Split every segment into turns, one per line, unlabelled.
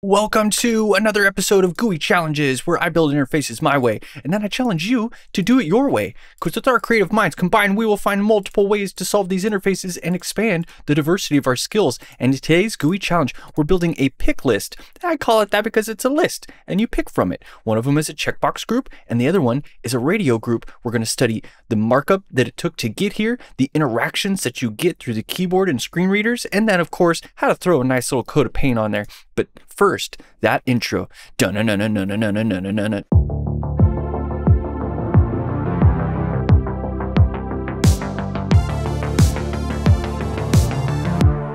Welcome to another episode of GUI Challenges, where I build interfaces my way, and then I challenge you to do it your way. Because with our creative minds combined, we will find multiple ways to solve these interfaces and expand the diversity of our skills. And in today's GUI Challenge, we're building a pick list. I call it that because it's a list, and you pick from it. One of them is a checkbox group, and the other one is a radio group. We're going to study the markup that it took to get here, the interactions that you get through the keyboard and screen readers, and then, of course, how to throw a nice little coat of paint on there. But first, that intro.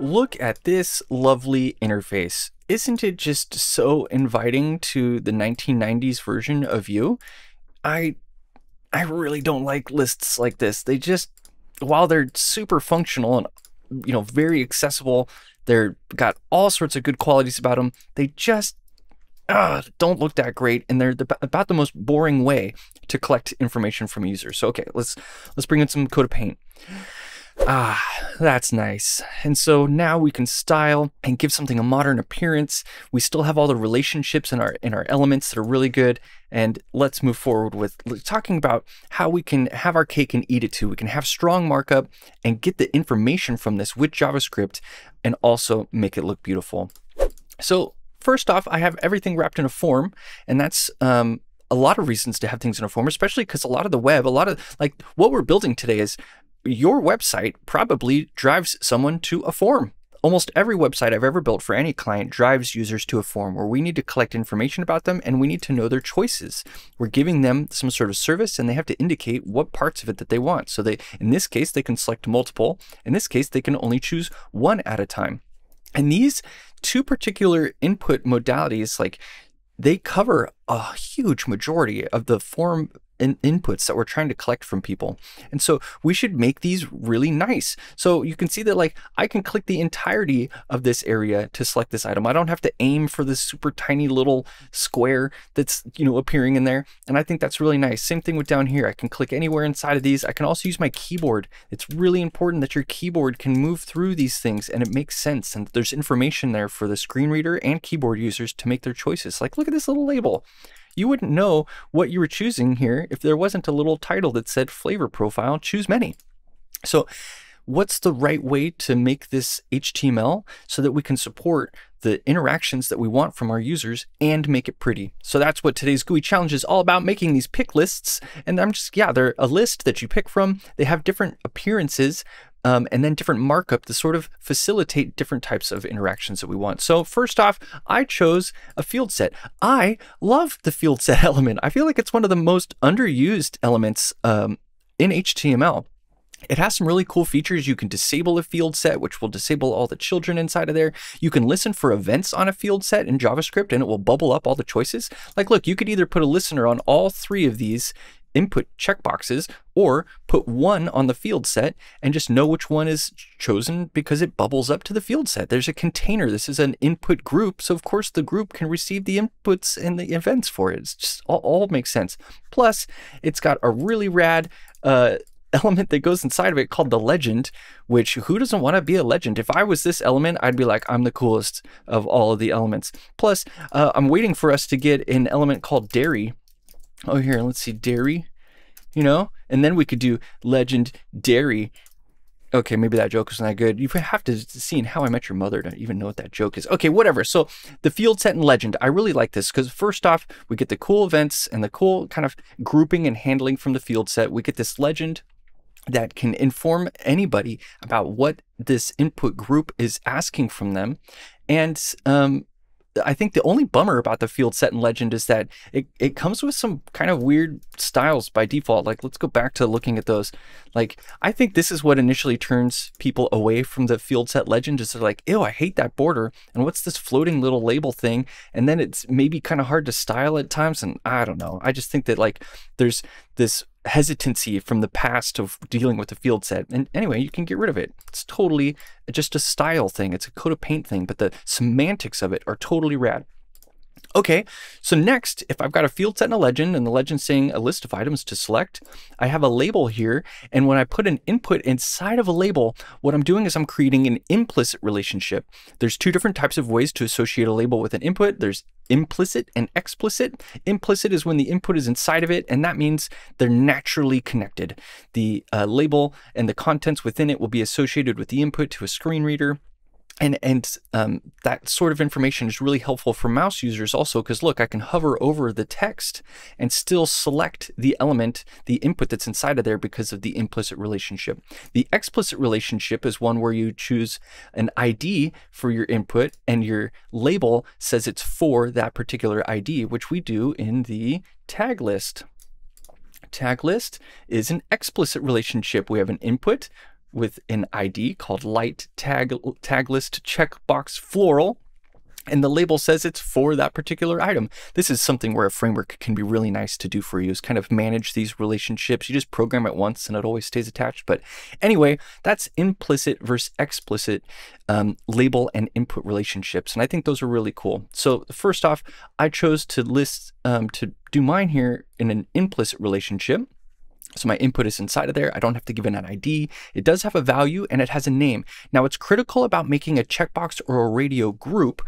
Look at this lovely interface. Isn't it just so inviting to the 1990s version of you? I I really don't like lists like this. They just while they're super functional and you know very accessible, they're got all sorts of good qualities about them. They just uh, don't look that great, and they're the, about the most boring way to collect information from users. So okay, let's let's bring in some coat of paint. Ah, that's nice. And so now we can style and give something a modern appearance. We still have all the relationships in our in our elements that are really good. And let's move forward with talking about how we can have our cake and eat it too. We can have strong markup and get the information from this with JavaScript and also make it look beautiful. So first off, I have everything wrapped in a form, and that's um, a lot of reasons to have things in a form, especially because a lot of the web, a lot of like what we're building today is your website probably drives someone to a form. Almost every website I've ever built for any client drives users to a form where we need to collect information about them and we need to know their choices. We're giving them some sort of service and they have to indicate what parts of it that they want. So they in this case they can select multiple. In this case they can only choose one at a time. And these two particular input modalities like they cover a huge majority of the form in inputs that we're trying to collect from people. And so we should make these really nice. So you can see that like I can click the entirety of this area to select this item. I don't have to aim for this super tiny little square that's, you know, appearing in there. And I think that's really nice. Same thing with down here. I can click anywhere inside of these. I can also use my keyboard. It's really important that your keyboard can move through these things and it makes sense. And there's information there for the screen reader and keyboard users to make their choices. Like look at this little label you wouldn't know what you were choosing here if there wasn't a little title that said flavor profile, choose many. So what's the right way to make this HTML so that we can support the interactions that we want from our users and make it pretty. So that's what today's GUI challenge is all about, making these pick lists. And I'm just, yeah, they're a list that you pick from. They have different appearances, um, and then different markup to sort of facilitate different types of interactions that we want. So first off, I chose a field set. I love the field set element. I feel like it's one of the most underused elements um, in HTML. It has some really cool features. You can disable a field set, which will disable all the children inside of there. You can listen for events on a field set in JavaScript and it will bubble up all the choices. Like, look, you could either put a listener on all three of these input checkboxes or put one on the field set and just know which one is chosen because it bubbles up to the field set. There's a container. This is an input group. So of course the group can receive the inputs and the events for it. It's just all, all makes sense. Plus it's got a really rad uh, element that goes inside of it called the legend, which who doesn't want to be a legend? If I was this element, I'd be like, I'm the coolest of all of the elements. Plus, uh, I'm waiting for us to get an element called dairy, Oh, here, let's see, dairy, you know? And then we could do legend dairy. Okay, maybe that joke was not good. You have to see in How I Met Your Mother to even know what that joke is. Okay, whatever. So the field set and legend, I really like this because first off, we get the cool events and the cool kind of grouping and handling from the field set. We get this legend that can inform anybody about what this input group is asking from them. And um, I think the only bummer about the field set and legend is that it, it comes with some kind of weird styles by default. Like, let's go back to looking at those. Like, I think this is what initially turns people away from the field set legend is they're like, ew, I hate that border. And what's this floating little label thing? And then it's maybe kind of hard to style at times. And I don't know. I just think that like there's this hesitancy from the past of dealing with the field set. And anyway, you can get rid of it. It's totally just a style thing. It's a coat of paint thing, but the semantics of it are totally rad. Okay, so next, if I've got a field set and a legend and the legend saying a list of items to select, I have a label here. And when I put an input inside of a label, what I'm doing is I'm creating an implicit relationship. There's two different types of ways to associate a label with an input. There's implicit and explicit. Implicit is when the input is inside of it, and that means they're naturally connected. The uh, label and the contents within it will be associated with the input to a screen reader and and um, that sort of information is really helpful for mouse users also because look I can hover over the text and still select the element the input that's inside of there because of the implicit relationship. The explicit relationship is one where you choose an ID for your input and your label says it's for that particular ID which we do in the tag list. Tag list is an explicit relationship. We have an input with an ID called light tag, tag list checkbox floral. And the label says it's for that particular item. This is something where a framework can be really nice to do for you is kind of manage these relationships. You just program it once and it always stays attached. But anyway, that's implicit versus explicit um, label and input relationships. And I think those are really cool. So first off, I chose to list, um, to do mine here in an implicit relationship. So my input is inside of there. I don't have to give it an ID. It does have a value and it has a name. Now what's critical about making a checkbox or a radio group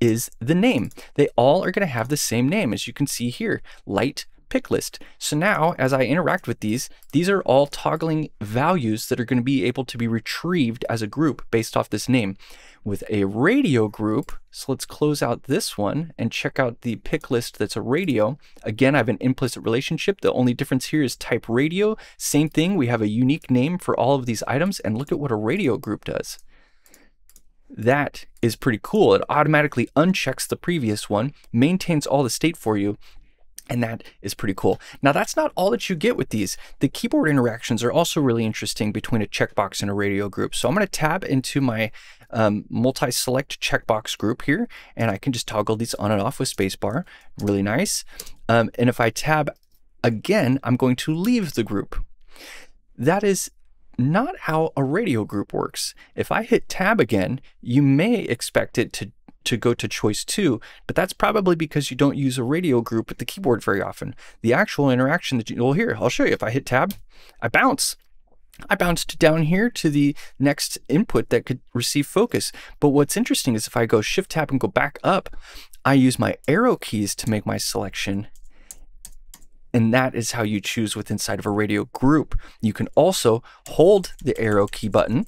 is the name. They all are going to have the same name as you can see here, light pick list. So now as I interact with these, these are all toggling values that are going to be able to be retrieved as a group based off this name with a radio group. So let's close out this one and check out the pick list that's a radio. Again, I have an implicit relationship. The only difference here is type radio. Same thing, we have a unique name for all of these items and look at what a radio group does. That is pretty cool. It automatically unchecks the previous one, maintains all the state for you, and that is pretty cool. Now that's not all that you get with these. The keyboard interactions are also really interesting between a checkbox and a radio group. So I'm going to tab into my um, multi-select checkbox group here, and I can just toggle these on and off with spacebar. Really nice. Um, and if I tab again, I'm going to leave the group. That is not how a radio group works. If I hit tab again, you may expect it to to go to choice two, but that's probably because you don't use a radio group with the keyboard very often. The actual interaction that you, well here, I'll show you. If I hit tab, I bounce. I bounced down here to the next input that could receive focus. But what's interesting is if I go shift tab and go back up, I use my arrow keys to make my selection. And that is how you choose with inside of a radio group. You can also hold the arrow key button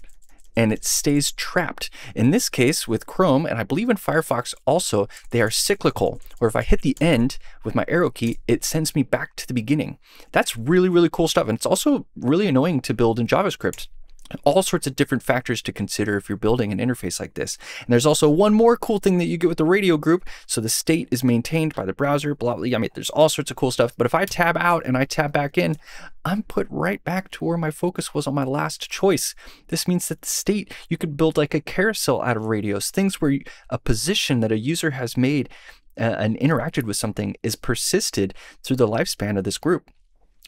and it stays trapped. In this case with Chrome, and I believe in Firefox also, they are cyclical, where if I hit the end with my arrow key, it sends me back to the beginning. That's really, really cool stuff. And it's also really annoying to build in JavaScript all sorts of different factors to consider if you're building an interface like this. And there's also one more cool thing that you get with the radio group. So the state is maintained by the browser, blah, blah, I mean, there's all sorts of cool stuff. But if I tab out and I tab back in, I'm put right back to where my focus was on my last choice. This means that the state, you could build like a carousel out of radios, things where a position that a user has made uh, and interacted with something is persisted through the lifespan of this group.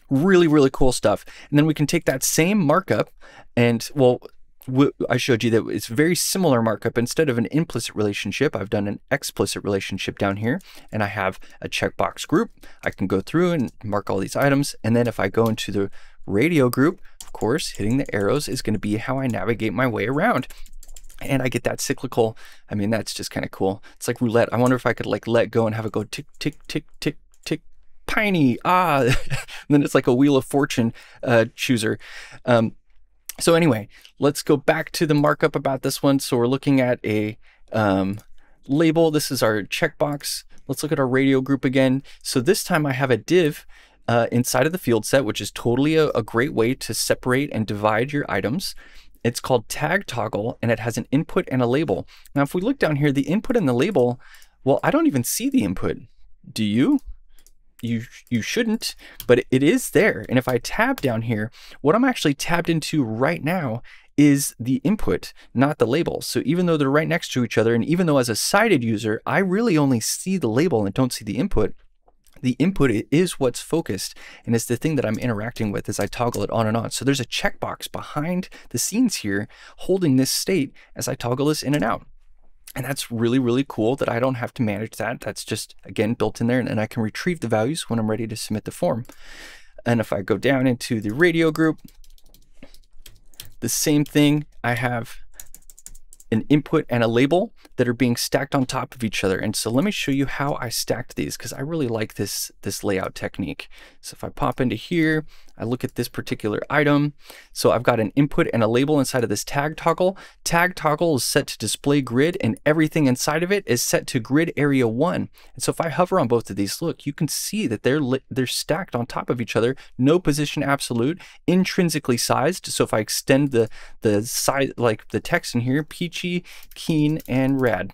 Really, really cool stuff. And then we can take that same markup and, well, I showed you that it's very similar markup. Instead of an implicit relationship, I've done an explicit relationship down here, and I have a checkbox group. I can go through and mark all these items. And then if I go into the radio group, of course, hitting the arrows is going to be how I navigate my way around. And I get that cyclical. I mean, that's just kind of cool. It's like roulette. I wonder if I could like let go and have it go tick, tick, tick, tick, tick, piney, ah. then it's like a Wheel of Fortune uh, chooser. Um, so anyway, let's go back to the markup about this one. So we're looking at a um, label. This is our checkbox. Let's look at our radio group again. So this time I have a div uh, inside of the field set, which is totally a, a great way to separate and divide your items. It's called tag toggle and it has an input and a label. Now, if we look down here, the input and the label, well, I don't even see the input. Do you? You you shouldn't, but it is there. And if I tab down here, what I'm actually tabbed into right now is the input, not the label. So even though they're right next to each other, and even though as a sighted user, I really only see the label and don't see the input, the input is what's focused and it's the thing that I'm interacting with as I toggle it on and on. So there's a checkbox behind the scenes here holding this state as I toggle this in and out. And that's really, really cool that I don't have to manage that. That's just, again, built in there. And, and I can retrieve the values when I'm ready to submit the form. And if I go down into the radio group, the same thing, I have an input and a label that are being stacked on top of each other. And so let me show you how I stacked these because I really like this, this layout technique. So if I pop into here, I look at this particular item. So I've got an input and a label inside of this tag toggle. Tag toggle is set to display grid and everything inside of it is set to grid area one. And so if I hover on both of these, look, you can see that they're they're stacked on top of each other. No position absolute, intrinsically sized. So if I extend the, the size, like the text in here, peachy, keen, and rad.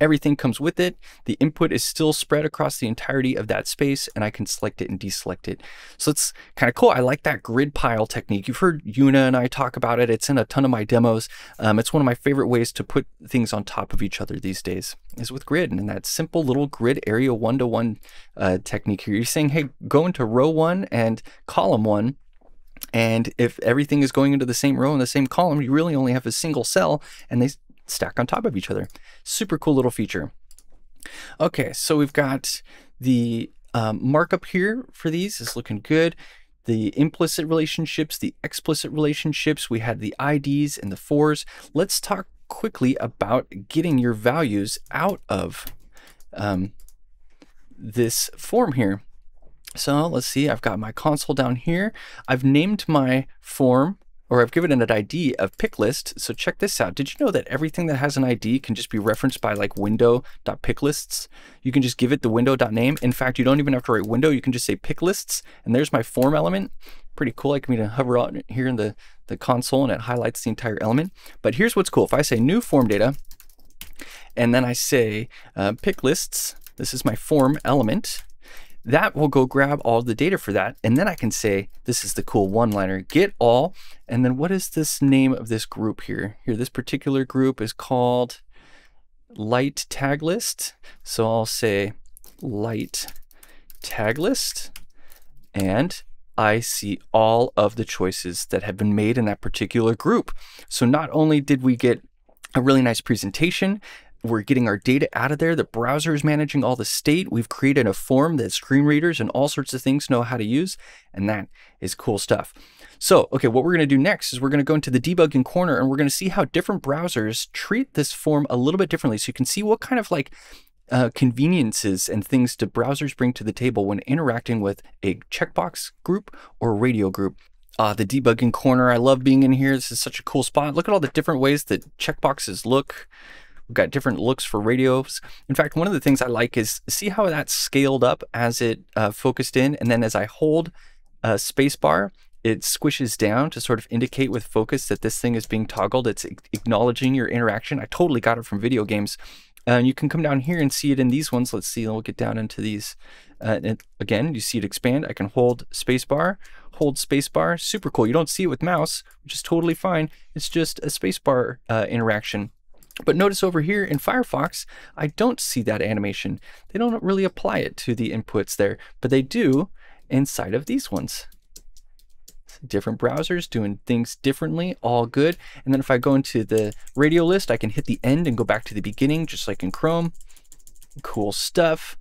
Everything comes with it. The input is still spread across the entirety of that space and I can select it and deselect it. So it's kind of cool. I like that grid pile technique. You've heard Una and I talk about it. It's in a ton of my demos. Um, it's one of my favorite ways to put things on top of each other these days is with grid and that simple little grid area one-to-one -one, uh, technique here. You're saying, hey, go into row one and column one and if everything is going into the same row and the same column, you really only have a single cell and they stack on top of each other. Super cool little feature. Okay, so we've got the um, markup here for these is looking good. The implicit relationships, the explicit relationships, we had the IDs and the fours. Let's talk quickly about getting your values out of um, this form here. So let's see, I've got my console down here. I've named my form or I've given it an ID of pick list. So check this out. Did you know that everything that has an ID can just be referenced by like window.picklists? You can just give it the window.name. In fact, you don't even have to write window. You can just say pick lists. And there's my form element. Pretty cool. I can to hover on here in the, the console and it highlights the entire element. But here's what's cool. If I say new form data, and then I say uh, pick lists, this is my form element that will go grab all the data for that. And then I can say, this is the cool one-liner, get all. And then what is this name of this group here? Here, this particular group is called light tag list. So I'll say light tag list. And I see all of the choices that have been made in that particular group. So not only did we get a really nice presentation, we're getting our data out of there. The browser is managing all the state. We've created a form that screen readers and all sorts of things know how to use, and that is cool stuff. So, okay, what we're going to do next is we're going to go into the debugging corner and we're going to see how different browsers treat this form a little bit differently. So you can see what kind of like uh, conveniences and things do browsers bring to the table when interacting with a checkbox group or radio group. Uh, the debugging corner, I love being in here. This is such a cool spot. Look at all the different ways that checkboxes look. We've got different looks for radios. In fact, one of the things I like is see how that scaled up as it uh, focused in. And then as I hold a spacebar, it squishes down to sort of indicate with focus that this thing is being toggled. It's acknowledging your interaction. I totally got it from video games. and you can come down here and see it in these ones. Let's see, we'll get down into these. Uh, and again, you see it expand. I can hold spacebar, hold spacebar. Super cool. You don't see it with mouse, which is totally fine. It's just a spacebar uh, interaction. But notice over here in Firefox, I don't see that animation. They don't really apply it to the inputs there, but they do inside of these ones. Different browsers doing things differently, all good. And then if I go into the radio list, I can hit the end and go back to the beginning, just like in Chrome. Cool stuff.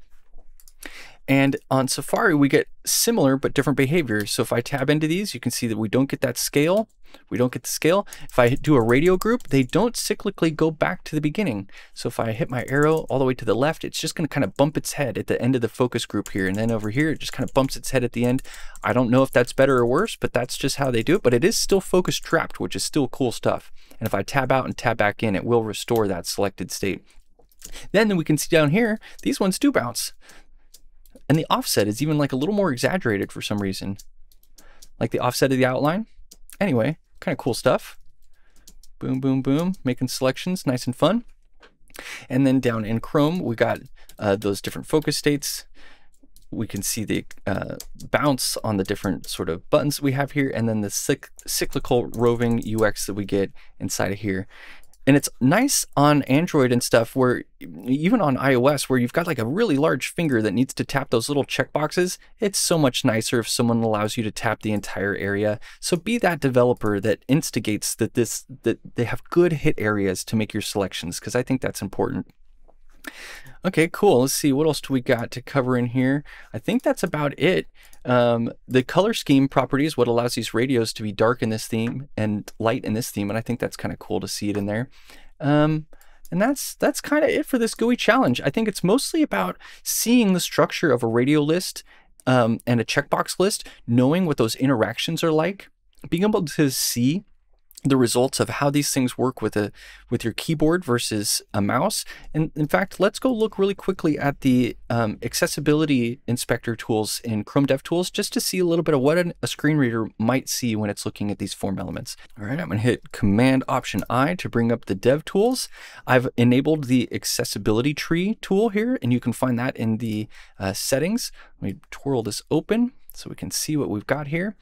And on Safari, we get similar but different behaviors. So if I tab into these, you can see that we don't get that scale. We don't get the scale. If I do a radio group, they don't cyclically go back to the beginning. So if I hit my arrow all the way to the left, it's just going to kind of bump its head at the end of the focus group here. And then over here, it just kind of bumps its head at the end. I don't know if that's better or worse, but that's just how they do it. But it is still focus trapped, which is still cool stuff. And if I tab out and tab back in, it will restore that selected state. Then we can see down here, these ones do bounce. And the offset is even like a little more exaggerated for some reason. Like the offset of the outline. Anyway, kind of cool stuff. Boom, boom, boom, making selections, nice and fun. And then down in Chrome, we got uh, those different focus states. We can see the uh, bounce on the different sort of buttons we have here, and then the cyc cyclical roving UX that we get inside of here. And it's nice on Android and stuff where even on iOS where you've got like a really large finger that needs to tap those little checkboxes. It's so much nicer if someone allows you to tap the entire area. So be that developer that instigates that this that they have good hit areas to make your selections because I think that's important. Okay, cool. Let's see what else do we got to cover in here. I think that's about it. Um, the color scheme property is what allows these radios to be dark in this theme and light in this theme, and I think that's kind of cool to see it in there. Um, and that's that's kind of it for this GUI challenge. I think it's mostly about seeing the structure of a radio list um, and a checkbox list, knowing what those interactions are like, being able to see the results of how these things work with a with your keyboard versus a mouse. And in fact, let's go look really quickly at the um, accessibility inspector tools in Chrome DevTools just to see a little bit of what an, a screen reader might see when it's looking at these form elements. All right, I'm gonna hit Command Option I to bring up the Dev Tools. I've enabled the accessibility tree tool here, and you can find that in the uh, settings. Let me twirl this open so we can see what we've got here.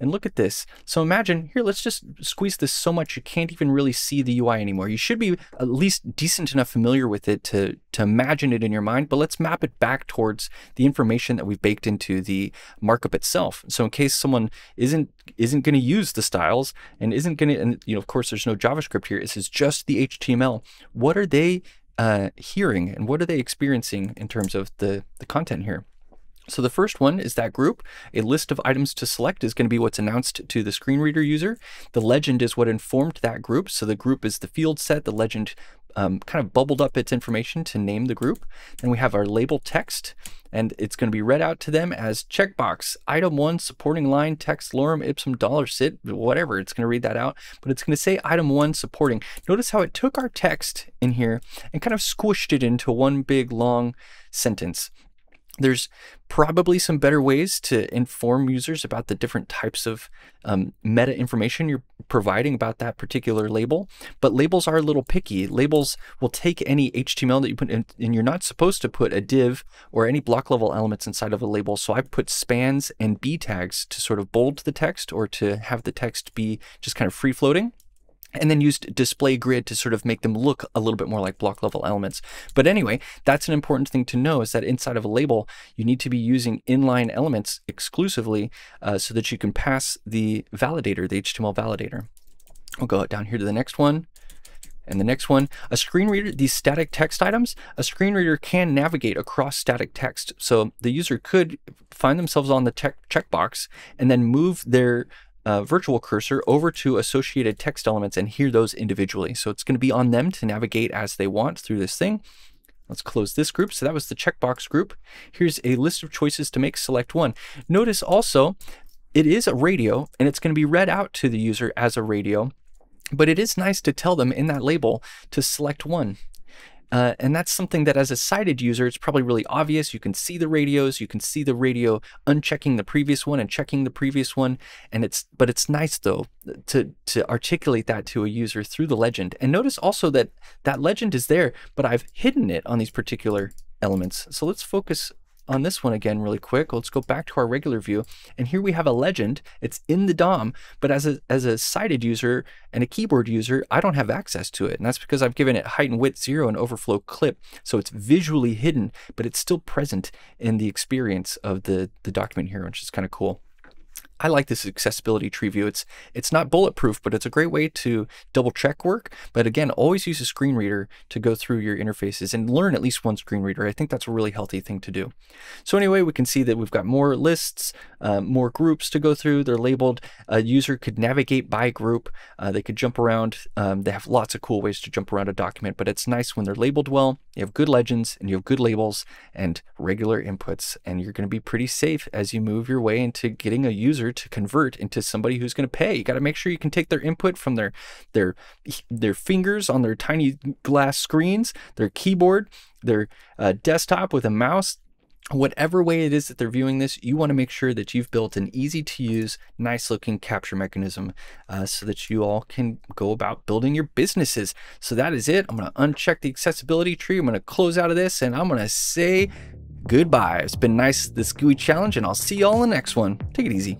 And look at this. So imagine, here, let's just squeeze this so much you can't even really see the UI anymore. You should be at least decent enough familiar with it to, to imagine it in your mind, but let's map it back towards the information that we've baked into the markup itself. So in case someone isn't isn't going to use the styles and isn't going to, and you know, of course, there's no JavaScript here. This is just the HTML. What are they uh, hearing and what are they experiencing in terms of the, the content here? So the first one is that group. A list of items to select is going to be what's announced to the screen reader user. The legend is what informed that group. So the group is the field set. The legend um, kind of bubbled up its information to name the group. Then we have our label text, and it's going to be read out to them as checkbox, item one, supporting line, text, lorem, ipsum, dolor, sit, whatever. It's going to read that out, but it's going to say item one, supporting. Notice how it took our text in here and kind of squished it into one big long sentence. There's probably some better ways to inform users about the different types of um, meta information you're providing about that particular label, but labels are a little picky. Labels will take any HTML that you put in, and you're not supposed to put a div or any block level elements inside of a label. So I put spans and B tags to sort of bold the text or to have the text be just kind of free floating and then used display grid to sort of make them look a little bit more like block level elements. But anyway, that's an important thing to know is that inside of a label, you need to be using inline elements exclusively uh, so that you can pass the validator, the HTML validator. We'll go down here to the next one. And the next one, a screen reader, these static text items, a screen reader can navigate across static text. So the user could find themselves on the check checkbox and then move their uh, virtual cursor over to associated text elements and hear those individually. So it's going to be on them to navigate as they want through this thing. Let's close this group. So that was the checkbox group. Here's a list of choices to make. Select one. Notice also it is a radio and it's going to be read out to the user as a radio. But it is nice to tell them in that label to select one. Uh, and that's something that as a sighted user, it's probably really obvious. You can see the radios, you can see the radio unchecking the previous one and checking the previous one. And it's, but it's nice though to, to articulate that to a user through the legend. And notice also that that legend is there, but I've hidden it on these particular elements. So let's focus on this one again really quick. Let's go back to our regular view. And here we have a legend. It's in the DOM, but as a, as a sighted user and a keyboard user, I don't have access to it. And that's because I've given it height and width zero and overflow clip. So it's visually hidden, but it's still present in the experience of the, the document here, which is kind of cool. I like this accessibility tree view. It's it's not bulletproof, but it's a great way to double check work. But again, always use a screen reader to go through your interfaces and learn at least one screen reader. I think that's a really healthy thing to do. So anyway, we can see that we've got more lists, uh, more groups to go through. They're labeled. A user could navigate by group. Uh, they could jump around. Um, they have lots of cool ways to jump around a document, but it's nice when they're labeled well. You have good legends and you have good labels and regular inputs, and you're going to be pretty safe as you move your way into getting a user to convert into somebody who's going to pay. You got to make sure you can take their input from their their their fingers on their tiny glass screens, their keyboard, their uh, desktop with a mouse. Whatever way it is that they're viewing this, you want to make sure that you've built an easy to use, nice looking capture mechanism uh, so that you all can go about building your businesses. So that is it. I'm going to uncheck the accessibility tree. I'm going to close out of this and I'm going to say goodbye. It's been nice, this GUI challenge, and I'll see y'all in the next one. Take it easy.